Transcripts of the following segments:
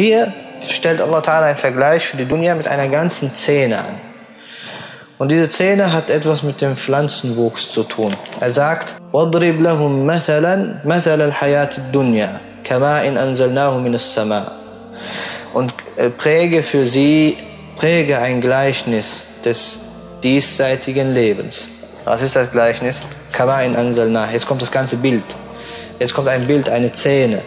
Hier stellt Allah Ta'ala einen Vergleich für die Dunya mit einer ganzen Zähne an. Und diese Zähne hat etwas mit dem Pflanzenwuchs zu tun. Er sagt, وَضْرِبْ لَهُمْ مَثَلًا مَثَلَ الْحَيَاةِ الدُّنْيَا كَمَا إِنْ أَنزَلْنَاهُ مِنَ السَّمَاءِ Und äh, präge für sie, präge ein Gleichnis des diesseitigen Lebens. Was ist das Gleichnis? Kama in Anzalna. Jetzt kommt das ganze Bild. Jetzt kommt ein Bild, eine Zähne.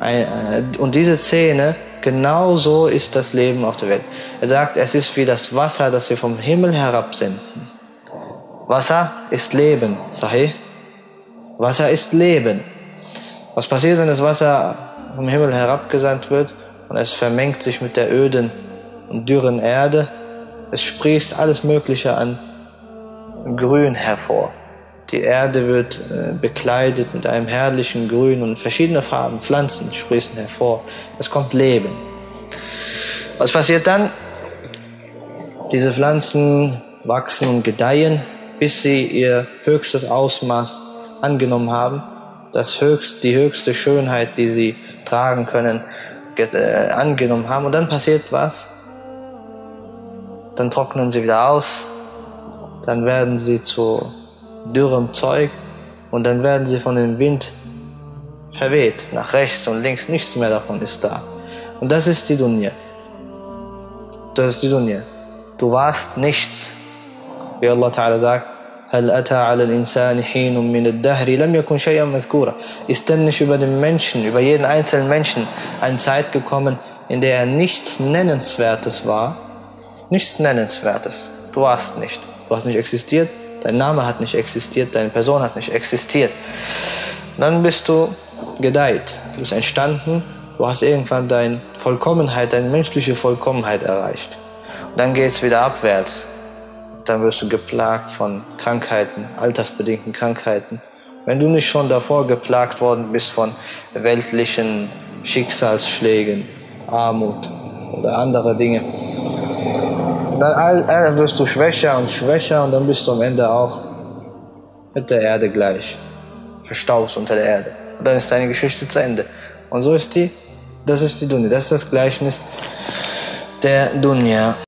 Äh, und diese Zähne, genauso ist das Leben auf der Welt. Er sagt, es ist wie das Wasser, das wir vom Himmel herabsenden. Wasser ist Leben, sahih? Wasser ist Leben. Was passiert, wenn das Wasser vom Himmel herabgesandt wird und es vermengt sich mit der öden und dürren Erde? Es sprießt alles Mögliche an Grün hervor. Die Erde wird äh, bekleidet mit einem herrlichen Grün und verschiedene Farben, Pflanzen sprießen hervor. Es kommt Leben. Was passiert dann? Diese Pflanzen wachsen und gedeihen, bis sie ihr höchstes Ausmaß angenommen haben, das höchst, die höchste Schönheit, die sie tragen können, äh, angenommen haben. Und dann passiert was? Dann trocknen sie wieder aus, dann werden sie zu dürrem Zeug und dann werden sie von dem Wind verweht, nach rechts und links, nichts mehr davon ist da. Und das ist die Dunya. Das ist die Dunya. Du warst nichts. Wie Allah Ta'ala sagt, هل أتى على الإنسان حين من الدهر لم يكن شيئا مذكورا Ist denn nicht über den Menschen, über jeden einzelnen Menschen eine Zeit gekommen, in der er nichts Nennenswertes war? Nichts Nennenswertes. Du warst nicht. Du hast nicht existiert, dein Name hat nicht existiert, deine Person hat nicht existiert. Dann bist du gedeiht, du bist entstanden, du hast irgendwann deine Vollkommenheit, deine menschliche Vollkommenheit erreicht. Und dann geht es wieder abwärts. Dann wirst du geplagt von Krankheiten, altersbedingten Krankheiten. Wenn du nicht schon davor geplagt worden bist von weltlichen Schicksalsschlägen, Armut oder andere Dinge, dann wirst du schwächer und schwächer und dann bist du am Ende auch mit der Erde gleich. Verstaubst unter der Erde. Und dann ist deine Geschichte zu Ende. Und so ist die, das ist die Dunya. Das ist das Gleichnis der Dunya.